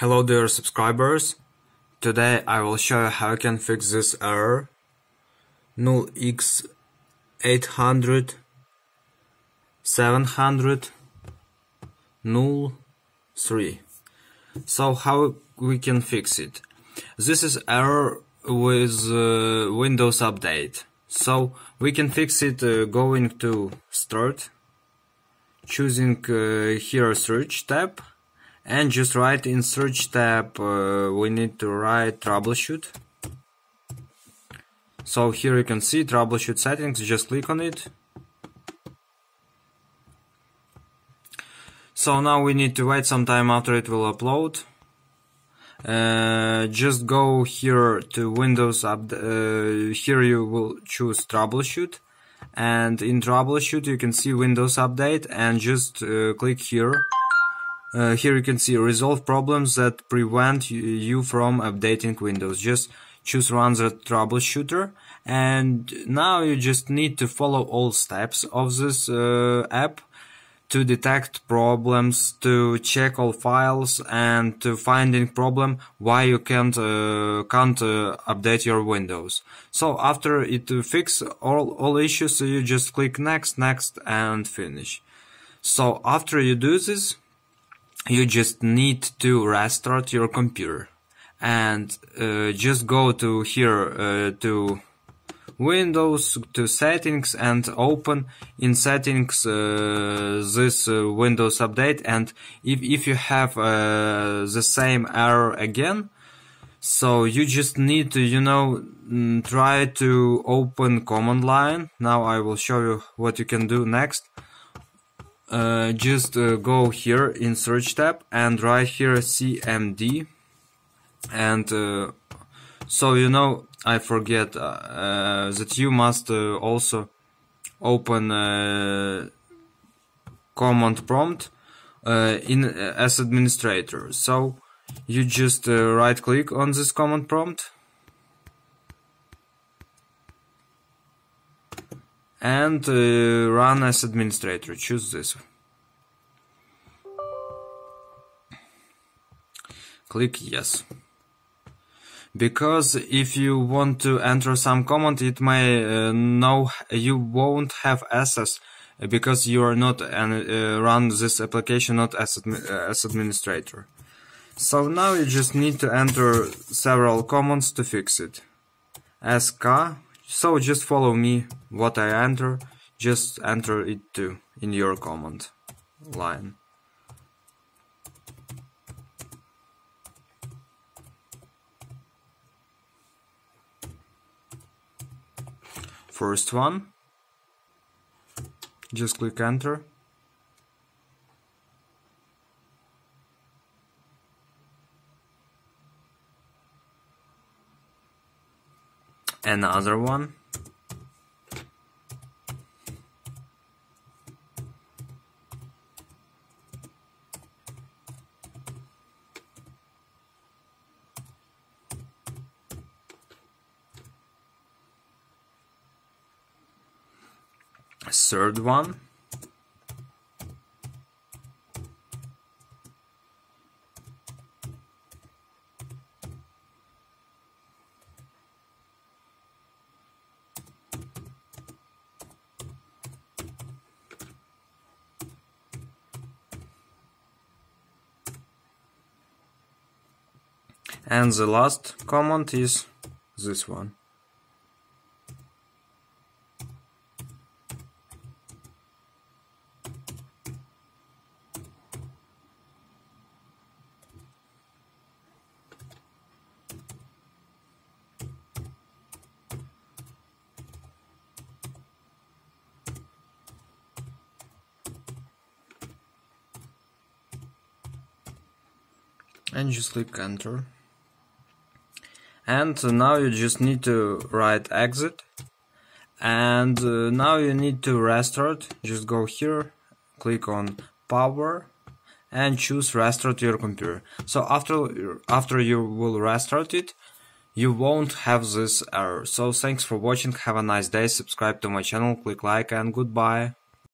Hello dear subscribers, today I will show you how you can fix this error 0x800 700 03. So how we can fix it? This is error with uh, Windows Update. So we can fix it uh, going to Start, choosing uh, here Search tab and just write in search tab uh, we need to write troubleshoot. So here you can see troubleshoot settings just click on it. So now we need to wait some time after it will upload. Uh, just go here to Windows up uh, here you will choose troubleshoot. And in troubleshoot you can see Windows update and just uh, click here here you can see resolve problems that prevent you from updating Windows. Just choose run the troubleshooter and now you just need to follow all steps of this uh, app to detect problems, to check all files and to finding problem why you can't uh, can't uh, update your Windows. So after it fix all all issues, you just click next, next and finish. So after you do this, you just need to restart your computer and uh, just go to here uh, to Windows to settings and open in settings uh, this uh, Windows update. And if, if you have uh, the same error again so you just need to you know mm, try to open command line. Now I will show you what you can do next uh, just uh, go here in search tab and write here cmd and uh, so you know I forget uh, uh, that you must also open command prompt in as administrator. So you just right click on this command prompt and uh, run as administrator. Choose this. Click yes. Because if you want to enter some command, it may uh, know you won't have access because you are not uh, run this application not as, admi uh, as administrator. So now you just need to enter several commands to fix it. sk so just follow me, what I enter, just enter it too in your command line. First one, just click enter. Another one? Third one and the last command is this one. And just click enter and now you just need to write exit. And uh, now you need to restart. Just go here click on power and choose restart your computer. So after after you will restart it you won't have this error. So thanks for watching. Have a nice day. Subscribe to my channel. Click like and goodbye